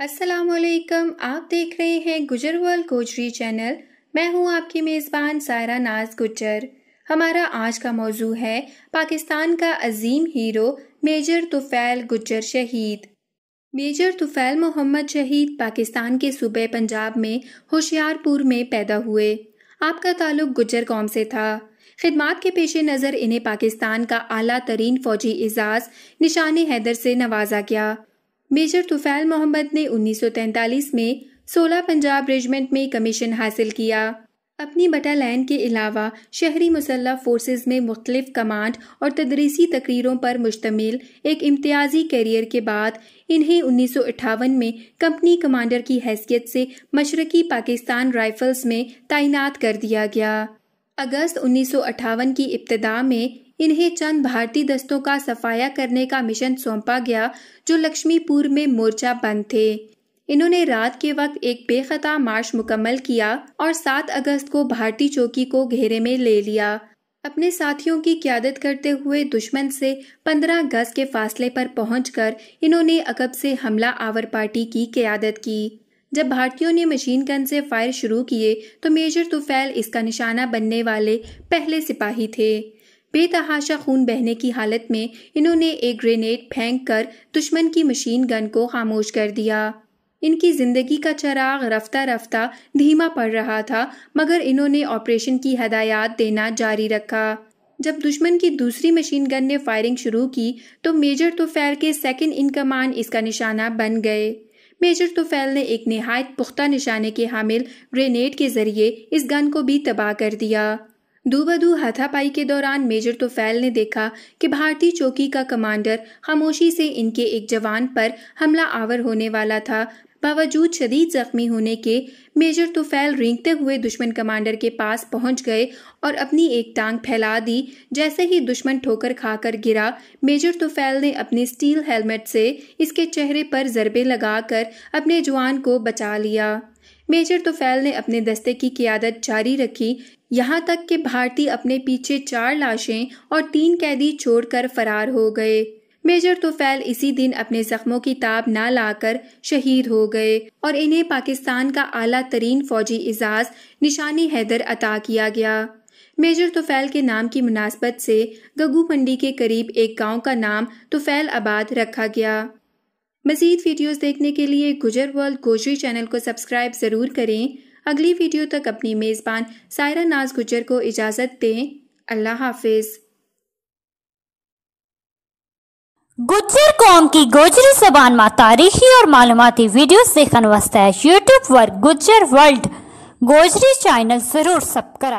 असलकम आप देख रहे हैं गुजर वर्ल्ड गोजरी चैनल। मैं हूँ आपकी मेज़बान सायरा नाज गुजर हमारा आज का मौजू है पाकिस्तान का अजीम हीरो मेजर तुफैल गुजर शहीद। मेजर तुफैल मोहम्मद शहीद पाकिस्तान के सूबे पंजाब में होशियारपुर में पैदा हुए। आपका ताल्लुक गुजर कौम से था। खिदमत के पेश नज़र इन्हें पाकिस्तान का आला तरीन फौजी एजाज निशान हैदर से नवाजा गया। मेजर तुफैल मोहम्मद ने 1943 में 16 पंजाब रेजिमेंट में कमीशन हासिल किया। अपनी बटालैन के अलावा शहरी मुसल्ह फोर्सेस में मुख्तलिफ़ कमांड और तदरीसी तकरीरों पर मुश्तमिल एक इम्तियाजी कैरियर के बाद इन्हें उन्नीस सौ अठावन में कंपनी कमांडर की हैसियत से मशरकी पाकिस्तान राइफल्स में तैनात कर दिया गया। अगस्त उन्नीस सौ अट्ठावन की इब्तदा में इन्हें चंद भारतीय दस्तों का सफाया करने का मिशन सौंपा गया, जो लक्ष्मीपुर में मोर्चा बंद थे। इन्होंने रात के वक्त एक बेखता मार्च मुकम्मल किया और 7 अगस्त को भारतीय चौकी को घेरे में ले लिया। अपने साथियों की क्यादत करते हुए दुश्मन से 15 अगस्त के फासले पर पहुंचकर इन्होंने अकब से हमला आवर पार्टी की क्यादत की। जब भारतीयों ने मशीन गन से फायर शुरू किए तो मेजर तुफैल इसका निशाना बनने वाले पहले सिपाही थे। बेतहाशा खून बहने की हालत में इन्होंने एक ग्रेनेड फेंक कर दुश्मन की मशीन गन को खामोश कर दिया। इनकी ज़िंदगी का चराग रफ्ता रफ्ता धीमा पड़ रहा था, मगर इन्होंने ऑपरेशन की हदायत देना जारी रखा। जब दुश्मन की दूसरी मशीन गन ने फायरिंग शुरू की तो मेजर तुफैल के सेकंड इन कमान इसका निशाना बन गए। मेजर तुफैल ने एक नहायत पुख्ता निशाने के हामिल ग्रेनेड के ज़रिए इस गन को भी तबाह कर दिया। दूबदू हाथापाई के दौरान मेजर तोफैल ने देखा कि भारतीय चौकी का कमांडर खामोशी से इनके एक जवान पर हमला आवर होने वाला था। बावजूद शदीद जख्मी होने के मेजर तुफैल रेंगते हुए दुश्मन कमांडर के पास पहुँच गए और अपनी एक टांग फैला दी। जैसे ही दुश्मन ठोकर खाकर गिरा, मेजर तुफैल ने अपने स्टील हेलमेट से इसके चेहरे पर जरबे लगाकर अपने जवान को बचा लिया। मेजर तुफैल ने अपने दस्ते की क्यादत जारी रखी यहाँ तक कि भारतीय अपने पीछे चार लाशें और तीन कैदी छोड़कर फरार हो गए। मेजर तुफैल इसी दिन अपने जख्मों की ताब ना लाकर शहीद हो गए और इन्हें पाकिस्तान का आला तरीन फौजी एजाज निशानी हैदर अता किया गया। मेजर तुफैल के नाम की मुनासबत से गगू मंडी के करीब एक गाँव का नाम तुफैल आबाद रखा गया। मजीद वीडियोस देखने के लिए गुजर वर्ल्ड गोजरी चैनल को सब्सक्राइब ज़रूर करें। अगली वीडियो तक अपनी मेज़बान सायरा नाज गुजर को इजाज़त दें। अल्लाह हाफिज़। गुजर कौम की गोजरी जबान में तारीखी और मालूमती वीडियो देखने वास्ते यूट्यूब पर गुजर वर्ल्ड गोजरी चैनल ज़रूर सब्सक्राइब